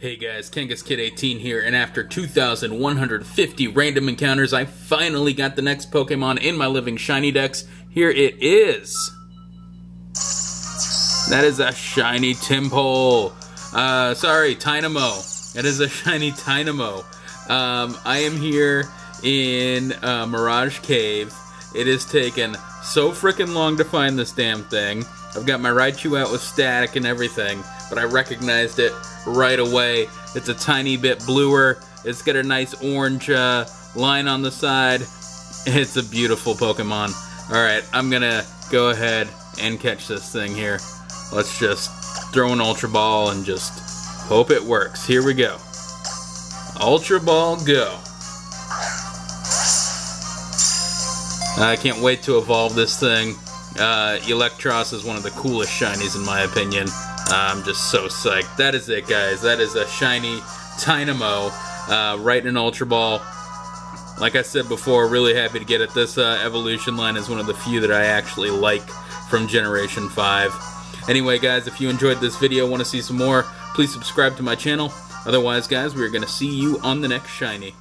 Hey guys, Kangas Kid 18 here, and after 2,150 random encounters, I finally got the next Pokemon in my living shiny dex. Here it is. That is a shiny Tympole. Uh, sorry, Tynamo. That is a shiny Tynamo. Um, I am here in uh, Mirage Cave. It has taken so freaking long to find this damn thing. I've got my Raichu out with static and everything, but I recognized it right away. It's a tiny bit bluer. It's got a nice orange uh, line on the side. It's a beautiful Pokemon. Alright, I'm gonna go ahead and catch this thing here. Let's just throw an Ultra Ball and just hope it works. Here we go. Ultra Ball, go. I can't wait to evolve this thing. Uh, Eelektross is one of the coolest shinies in my opinion. Uh, I'm just so psyched. That is it, guys. That is a shiny Tynamo uh, right in an Ultra Ball. Like I said before, really happy to get it. This uh, evolution line is one of the few that I actually like from Generation 5. Anyway, guys, if you enjoyed this video, want to see some more, please subscribe to my channel. Otherwise, guys, we're going to see you on the next Shiny.